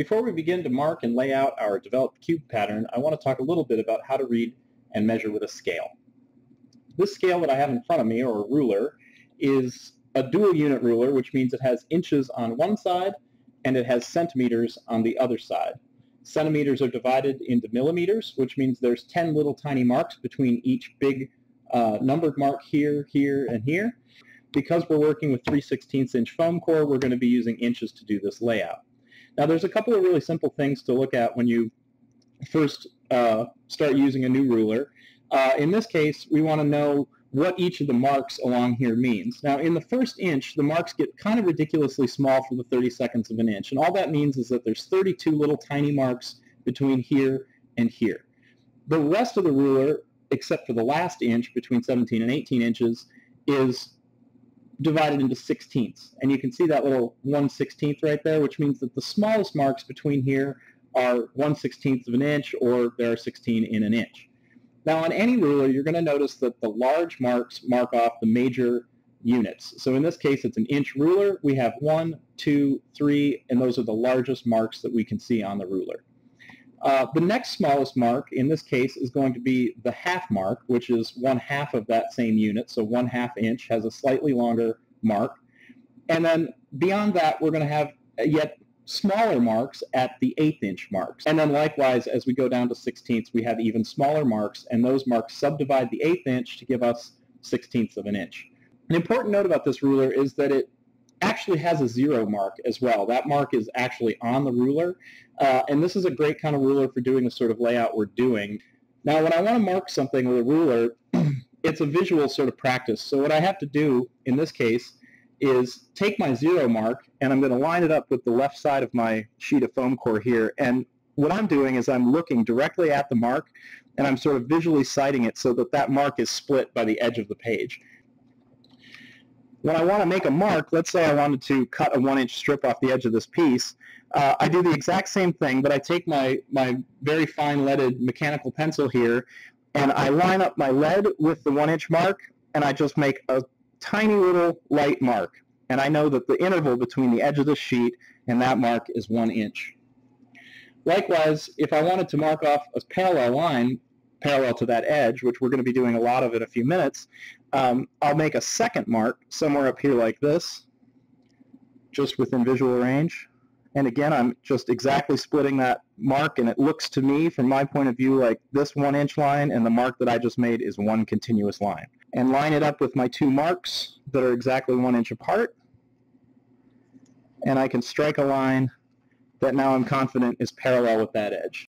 Before we begin to mark and lay out our developed cube pattern, I want to talk a little bit about how to read and measure with a scale. This scale that I have in front of me, or a ruler, is a dual unit ruler, which means it has inches on one side and it has centimeters on the other side. Centimeters are divided into millimeters, which means there's 10 little tiny marks between each big uh, numbered mark here, here, and here. Because we're working with 3 16 inch foam core, we're going to be using inches to do this layout. Now there's a couple of really simple things to look at when you first uh, start using a new ruler. Uh, in this case, we want to know what each of the marks along here means. Now in the first inch, the marks get kind of ridiculously small for the 30 seconds of an inch. And all that means is that there's 32 little tiny marks between here and here. The rest of the ruler, except for the last inch between 17 and 18 inches, is divided into sixteenths. And you can see that little 1 16th right there, which means that the smallest marks between here are 1 16th of an inch or there are 16 in an inch. Now on any ruler, you're going to notice that the large marks mark off the major units. So in this case, it's an inch ruler. We have one, two, three, and those are the largest marks that we can see on the ruler. Uh, the next smallest mark in this case is going to be the half mark, which is one half of that same unit. So one half inch has a slightly longer mark. And then beyond that, we're going to have yet smaller marks at the eighth inch marks. And then likewise, as we go down to sixteenths, we have even smaller marks, and those marks subdivide the eighth inch to give us sixteenths of an inch. An important note about this ruler is that it actually has a zero mark as well. That mark is actually on the ruler, uh, and this is a great kind of ruler for doing the sort of layout we're doing. Now, when I want to mark something with a ruler, it's a visual sort of practice. So what I have to do in this case is take my zero mark, and I'm going to line it up with the left side of my sheet of foam core here. And what I'm doing is I'm looking directly at the mark, and I'm sort of visually sighting it so that that mark is split by the edge of the page when I want to make a mark, let's say I wanted to cut a one-inch strip off the edge of this piece, uh, I do the exact same thing, but I take my, my very fine leaded mechanical pencil here, and I line up my lead with the one-inch mark, and I just make a tiny little light mark. And I know that the interval between the edge of the sheet and that mark is one inch. Likewise, if I wanted to mark off a parallel line, parallel to that edge, which we're going to be doing a lot of in a few minutes, um, I'll make a second mark somewhere up here like this, just within visual range. And again, I'm just exactly splitting that mark, and it looks to me, from my point of view, like this one inch line and the mark that I just made is one continuous line. And line it up with my two marks that are exactly one inch apart, and I can strike a line that now I'm confident is parallel with that edge.